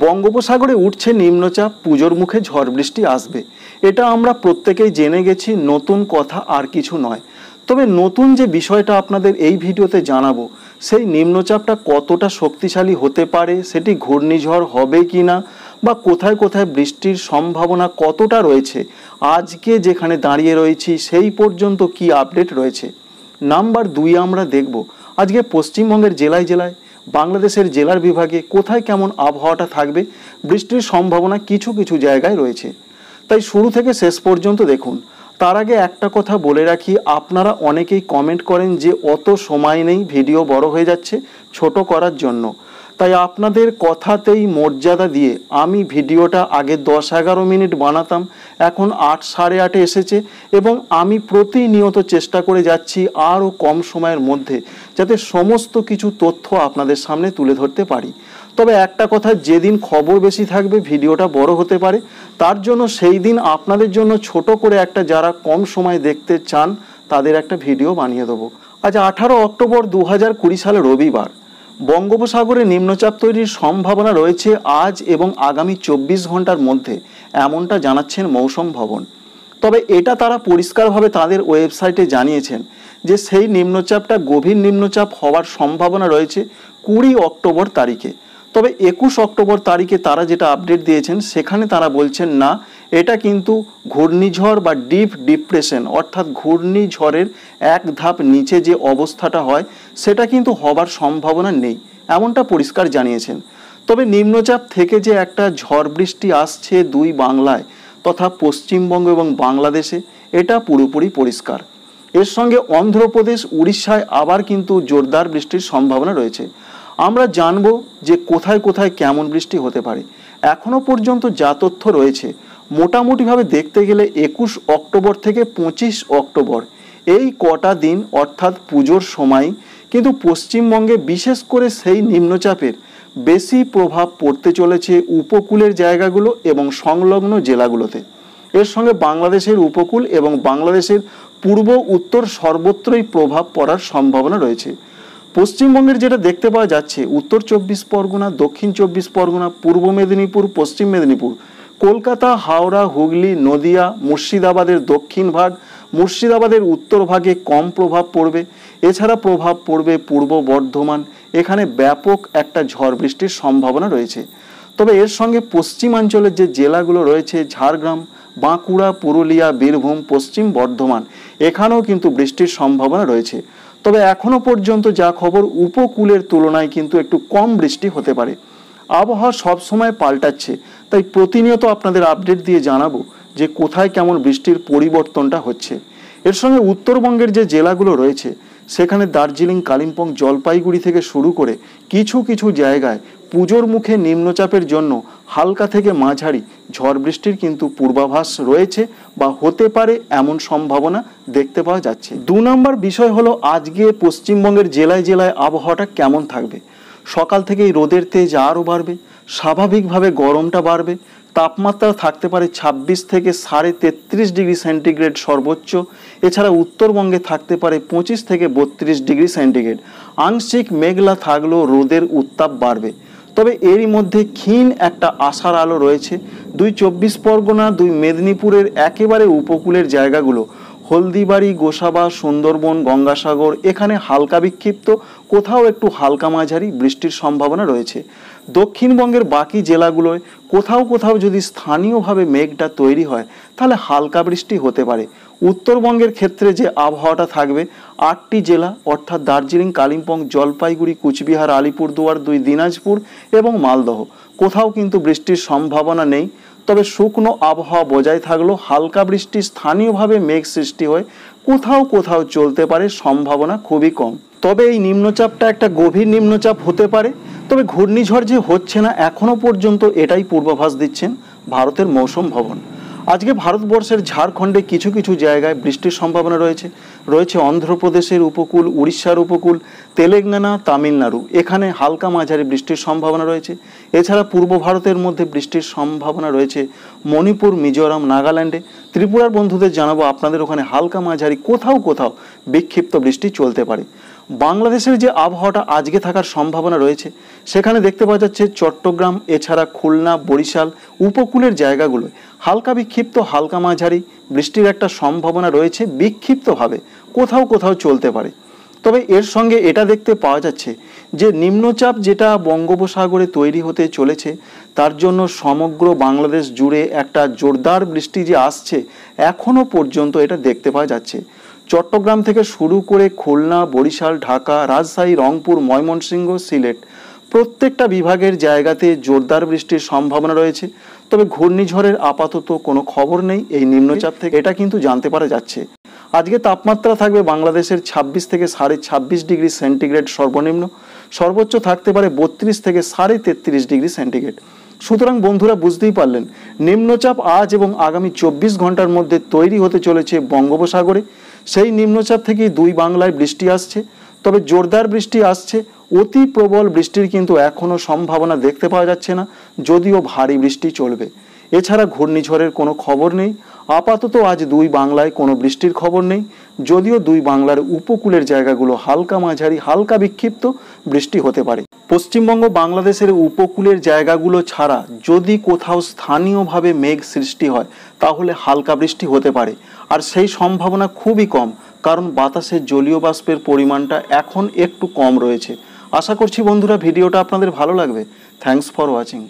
বঙ্গোপসাগরে উঠছে নিম্নচাপ, পুজোর মুখে ঝড় বৃষ্টি আসবে। এটা আমরা প্রত্যেকেই জেনে গেছি, নতুন কথা আর কিছু নয়। তবে নতুন যে বিষয়টা আপনাদের এই ভিডিওতে জানাব, সেই নিম্নচাপটা কতটা শক্তিশালী হতে পারে, সেটি ঘূর্ণিঝড় হবে কি না বা কোথায় কোথায় বৃষ্টির সম্ভাবনা কতটা রয়েছে, আজকে যেখানে দাঁড়িয়ে রয়েছি, সেই পর্যন্ত কি আপডেট রয়েছে, নাম্বার দুই আমরা দেখব। আজকে পশ্চিমবঙ্গের জেলায় জেলায় বাংলাদেশের জেলার বিভাগে কোথায় কেমন আবহাওয়াটা থাকবে, বৃষ্টির সম্ভাবনা কিছু কিছু জায়গায় রয়েছে। তাই শুরু থেকে শেষ পর্যন্ত দেখুন। তার আগে একটা কথা বলে রাখি, আপনারা অনেকেই কমেন্ট করেন যে অত সময় নেই, ভিডিও বড় হয়ে যাচ্ছে, ছোট করার জন্য। তাই আপনাদের কথাতেই মর্যাদা দিয়ে আমি ভিডিওটা আগে দশ এগারো মিনিট বানাতাম, এখন আট, সাড়ে আটে এসেছে এবং আমি প্রতিনিয়ত চেষ্টা করে যাচ্ছি আরও কম সময়ের মধ্যে যাতে সমস্ত কিছু তথ্য আপনাদের সামনে তুলে ধরতে পারি। তবে একটা কথা, যেদিন খবর বেশি থাকবে ভিডিওটা বড় হতে পারে, তার জন্য সেই দিন আপনাদের জন্য ছোট করে একটা যারা কম সময় দেখতে চান, তাদের একটা ভিডিও বানিয়ে দেবো। আজ আঠারো অক্টোবর দু হাজার কুড়ি সালে রবিবার। বঙ্গোপসাগরে নিম্নচাপ তৈরির সম্ভাবনা রয়েছে আজ এবং আগামী চব্বিশ ঘণ্টার মধ্যে, এমনটা জানাচ্ছেন মৌসুম ভবন। তবে এটা তারা পরিষ্কারভাবে তাদের ওয়েবসাইটে জানিয়েছেন যে সেই নিম্নচাপটা গভীর নিম্নচাপ হওয়ার সম্ভাবনা রয়েছে কুড়ি অক্টোবর তারিখে। তবে একুশ অক্টোবর তারিখে তারা যেটা আপডেট দিয়েছেন, সেখানে তারা বলছেন, না এটা কিন্তু ঘূর্ণিঝড় বা ডিপ ডিপ্রেশন, অর্থাৎ ঘূর্ণিঝড়ের এক ধাপ নিচে যে অবস্থাটা হয়, সেটা কিন্তু হবার সম্ভাবনা নেই, এমনটা পরিষ্কার জানিয়েছেন। তবে নিম্নচাপ থেকে যে একটা ঝড় বৃষ্টি আসছে দুই বাংলায় তথা পশ্চিমবঙ্গ এবং বাংলাদেশে, এটা পুরোপুরি পরিষ্কার। এর সঙ্গে অন্ধ্রপ্রদেশ, উড়িষ্যায় আবার কিন্তু জোরদার বৃষ্টির সম্ভাবনা রয়েছে। আমরা জানব যে কোথায় কোথায় কেমন বৃষ্টি হতে পারে। এখনও পর্যন্ত যা তথ্য রয়েছে মোটামুটিভাবে দেখতে গেলে একুশ অক্টোবর থেকে পঁচিশ অক্টোবর। এই কটা দিন অর্থাৎ পুজোর সময় কিন্তু পশ্চিমবঙ্গে বিশেষ করে সেই নিম্নচাপের বেশি প্রভাব পড়তে চলেছে উপকূলের জায়গাগুলো এবং সংলগ্ন জেলাগুলোতে। এর সঙ্গে বাংলাদেশের উপকূল এবং বাংলাদেশের পূর্ব উত্তর সর্বত্রই প্রভাব পড়ার সম্ভাবনা রয়েছে। পশ্চিমবঙ্গের যেটা দেখতে পাওয়া যাচ্ছে, উত্তর চব্বিশ পরগনা, দক্ষিণ চব্বিশ পরগনা, পূর্ব মেদিনীপুর, পশ্চিম মেদিনীপুর। কলকাতা, হাওড়া, হুগলি, নদিয়া, মুর্শিদাবাদের দক্ষিণ ভাগ, মুর্শিদাবাদের উত্তর ভাগে কম প্রভাব পড়বে। এছাড়া প্রভাব পড়বে পূর্ব বর্ধমান। এখানে ব্যাপক একটা ঝড় বৃষ্টির সম্ভাবনা রয়েছে। তবে এর সঙ্গে পশ্চিমাঞ্চলের যে জেলাগুলো রয়েছে, ঝাড়গ্রাম, বাঁকুড়া, পুরুলিয়া, বীরভূম, পশ্চিম বর্ধমান, এখানেও কিন্তু বৃষ্টির সম্ভাবনা রয়েছে। তবে এখনও পর্যন্ত যা খবর উপকূলের তুলনায় কিন্তু একটু কম বৃষ্টি হতে পারে। আবহাওয়া সবসময় পাল্টাচ্ছে। তাই প্রতিনিয়ত আপনাদের আপডেট দিয়ে জানাব যে কোথায় কেমন বৃষ্টির পরিবর্তনটা হচ্ছে। এর সঙ্গে উত্তরবঙ্গের যে জেলাগুলো রয়েছে, সেখানে দার্জিলিং, কালিম্পং, জলপাইগুড়ি থেকে শুরু করে কিছু কিছু জায়গায় পুজোর মুখে নিম্নচাপের জন্য হালকা থেকে মাঝারি ঝড় বৃষ্টির কিন্তু পূর্বাভাস রয়েছে বা হতে পারে এমন সম্ভাবনা দেখতে পাওয়া যাচ্ছে। দু নম্বর বিষয় হলো আজকে পশ্চিমবঙ্গের জেলায় জেলায় আবহাওয়াটা কেমন থাকবে? সকাল থেকেই রোদের তেজ আরও বাড়বে, স্বাভাবিকভাবে গরমটা বাড়বে, তাপমাত্রা থাকতে পারে ২৬ থেকে সাড়ে তেত্রিশ ডিগ্রি সেন্টিগ্রেড সর্বোচ্চ, এছাড়া উত্তরবঙ্গে থাকতে পারে পঁচিশ থেকে বত্রিশ ডিগ্রি সেন্টিগ্রেড। আংশিক মেঘলা থাকলেও রোদের উত্তাপ বাড়বে। তবে এরই মধ্যে ক্ষীণ একটা আশার আলো রয়েছে। দুই চব্বিশ পরগনা, দুই মেদিনীপুরের একেবারে উপকূলের জায়গাগুলো হলদিবাড়ি, গোসাবা, সুন্দরবন, গঙ্গাসাগর, এখানে হালকা বিক্ষিপ্ত, কোথাও একটু হালকা মাঝারি বৃষ্টির সম্ভাবনা রয়েছে। দক্ষিণবঙ্গের বাকি জেলাগুলোয় কোথাও কোথাও যদি স্থানীয়ভাবে মেঘটা তৈরি হয়, তাহলে হালকা বৃষ্টি হতে পারে। উত্তরবঙ্গের ক্ষেত্রে যে আবহাওয়াটা থাকবে, আটটি জেলা, অর্থাৎ দার্জিলিং, কালিম্পং, জলপাইগুড়ি, কুচবিহার, আলিপুরদুয়ার, দুই দিনাজপুর এবং মালদহ। কোথাও কিন্তু বৃষ্টির সম্ভাবনা নেই। তবে শুকনো আবহাওয়া বজায় থাকলেও হালকা বৃষ্টি স্থানীয়ভাবে মেঘ সৃষ্টি হয় কোথাও কোথাও চলতে পারে সম্ভাবনা খুবই কম। তবে এই নিম্নচাপটা একটা গভীর নিম্নচাপ হতে পারে। তবে ঘূর্ণিঝড় যে হচ্ছে না এখনও পর্যন্ত এটাই পূর্বাভাস দিচ্ছেন ভারতের মৌসুম ভবন। আজকে ভারতবর্ষের ঝাড়খণ্ডে কিছু কিছু জায়গায় বৃষ্টির সম্ভাবনা রয়েছে। রয়েছে অন্ধ্রপ্রদেশের উপকূল, উড়িষ্যার উপকূল, তেলেঙ্গানা, তামিলনাড়ু। এখানে হালকা মাঝারি বৃষ্টির সম্ভাবনা রয়েছে। এছাড়া পূর্ব ভারতের মধ্যে বৃষ্টির সম্ভাবনা রয়েছে মণিপুর, মিজোরাম, নাগাল্যান্ডে। ত্রিপুরার বন্ধুদের জানাব, আপনাদের ওখানে হালকা মাঝারি কোথাও কোথাও বিক্ষিপ্ত বৃষ্টি চলতে পারে। বাংলাদেশের যে আবহাওয়াটা আজকে থাকার সম্ভাবনা রয়েছে, সেখানে দেখতে পাওয়া যাচ্ছে চট্টগ্রাম, এছাড়া খুলনা, বরিশাল উপকূলের জায়গাগুলো হালকা বিক্ষিপ্ত, হালকা মাঝারি বৃষ্টির একটা সম্ভাবনা রয়েছে বিক্ষিপ্তভাবে। কোথাও কোথাও চলতে পারে। তবে এর সঙ্গে এটা দেখতে পাওয়া যাচ্ছে যে নিম্নচাপ যেটা বঙ্গোপসাগরে তৈরি হতে চলেছে, তার জন্য সমগ্র বাংলাদেশ জুড়ে একটা জোরদার বৃষ্টি যে আসছে এখনও পর্যন্ত এটা দেখতে পাওয়া যাচ্ছে। চট্টগ্রাম থেকে শুরু করে খুলনা, বরিশাল, ঢাকা, রাজশাহী, রংপুর, ময়মনসিংহ, সিলেট প্রত্যেকটা বিভাগের জায়গাতে জোরদার বৃষ্টির সম্ভাবনা রয়েছে। তবে ঘূর্ণিঝড়ের আপাতত কোনো খবর নেই, এই নিম্নচাপ থেকে। এটা কিন্তু জানতে পারা যাচ্ছে। আজকে তাপমাত্রা থাকবে বাংলাদেশের ছাব্বিশ থেকে সাড়ে ছাব্বিশ ডিগ্রি সেন্টিগ্রেড সর্বনিম্ন। সর্বোচ্চ থাকতে পারে বত্রিশ থেকে সাড়ে তেত্রিশ ডিগ্রি সেন্টিগ্রেড। সুতরাং বন্ধুরা বুঝতেই পারলেন, নিম্নচাপ আজ এবং আগামী চব্বিশ ঘণ্টার মধ্যে তৈরি হতে চলেছে বঙ্গোপসাগরে। সেই নিম্নচাপ থেকেই দুই বাংলায় বৃষ্টি আসছে। তবে জোরদার বৃষ্টি আসছে, অতি প্রবল বৃষ্টির কিন্তু এখনও সম্ভাবনা দেখতে পাওয়া যাচ্ছে না, যদিও ভারী বৃষ্টি চলবে। এছাড়া ঘূর্ণিঝড়ের কোনো খবর নেই। আপাতত আজ দুই বাংলায় কোনো বৃষ্টির খবর নেই। যদিও দুই বাংলার উপকূলের জায়গাগুলো হালকা মাঝারি, হালকা বিক্ষিপ্ত বৃষ্টি হতে পারে। পশ্চিমবঙ্গ বাংলাদেশের উপকূলের জায়গাগুলো ছাড়া যদি কোথাও স্থানীয়ভাবে মেঘ সৃষ্টি হয়, তাহলে হালকা বৃষ্টি হতে পারে। আর সেই সম্ভাবনা খুবই কম, কারণ বাতাসের জলীয় বাষ্পের পরিমাণটা এখন একটু কম রয়েছে। আশা করছি বন্ধুরা, ভিডিওটা আপনাদের ভালো লাগবে। Thanks for watching